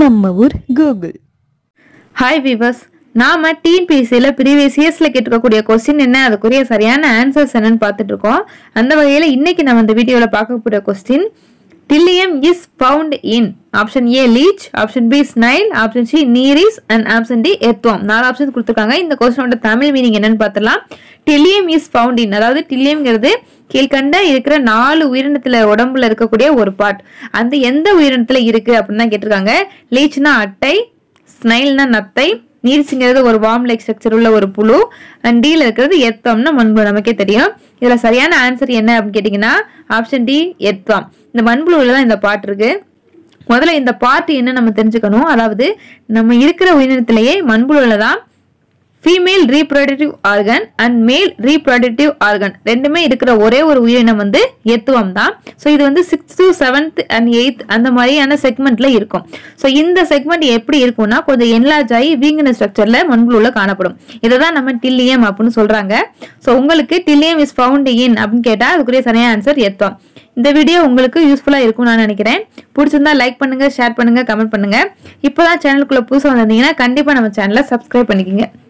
நம்ம ஊர் Google hi viewers நாம டிஎன்பிஎஸ்சியில் ப்ரீவியஸ் இயர்ஸில் கேட்டிருக்கக்கூடிய கொஸ்டின் என்ன? அதுக்குரிய சரியான ஆன்சர்ஸ் என்னன்னு பார்த்துட்டு இருக்கோம் அந்த வகையில் இன்னைக்கு நம்ம இந்த வீடியோவில் பார்க்கக்கூடிய question டில்லியம் is found in option A leech option B snail option C nereis and option D எத்துவம் நாலு ஆப்ஷன் கொடுத்துருக்காங்க. இந்த கொஸ்டினோட தமிழ் மீனிங் என்னன்னு பார்த்துலாம் டில்லியம் இஸ் பவுண்ட் இன் அதாவது டில்லியம்ங்கிறது கீழ்கண்ட இருக்கிற நாலு உயிரினத்துல உடம்புல இருக்கக்கூடிய ஒரு பார்ட் அந்த எந்த உயிரினத்துல இருக்கு அப்படின்னு தான் கேட்டிருக்காங்க. லீச்னா அட்டை ஸ்னைல்னா நத்தை நீர்ச்சிங்கிறது ஒரு வார்ம் லைக் ஸ்ட்ரக்சர் உள்ள ஒரு புழு அண்ட் டீல இருக்கிறது எத்தம்னு மண்புழு நமக்கே தெரியும். இதுல சரியான ஆன்சர் என்ன அப்படின்னு கேட்டீங்கன்னா ஆப்ஷன் டி எத்தம் இந்த மண்புழுவில் தான் இந்த பாட்டு இருக்கு. முதல்ல இந்த பாட்டு என்ன நம்ம தெரிஞ்சுக்கணும். அதாவது நம்ம இருக்கிற உயிரினத்திலேயே மண்புழுவில் தான் female reproductive organ and male reproductive organ ரெண்டுமே இருக்கிற ஒரே ஒரு உயிரினம் வந்து எத்துவம் தான். ஸோ இது வந்து six to seventh and eighth அந்த மாதிரியான செக்மெண்ட்ல இருக்கும். ஸோ இந்த செக்மெண்ட் எப்படி இருக்கும்னா கொஞ்சம் என்லார்ஜ் ஆகி வீங்கின ஸ்ட்ரக்சர்ல மண்புழுல காணப்படும். இதை தான் நம்ம டில்லியம் அப்படின்னு சொல்றாங்க. ஸோ உங்களுக்கு டில்லியம் இஸ் ஃபவுண்ட் இன் அப்படின்னு கேட்டால் அதுக்குரிய சரியான ஆன்சர் எத்துவம். இந்த வீடியோ உங்களுக்கு யூஸ்ஃபுல்லாக இருக்கும்னு நான் நினைக்கிறேன். பிடிச்சிருந்தா லைக் பண்ணுங்க ஷேர் பண்ணுங்க கமெண்ட் பண்ணுங்க. இப்போதான் சேனலுக்குள்ளே புதுசாக வந்திருந்தீங்கன்னா கண்டிப்பாக நம்ம சேனலை சப்ஸ்கிரைப் பண்ணிக்கோங்க.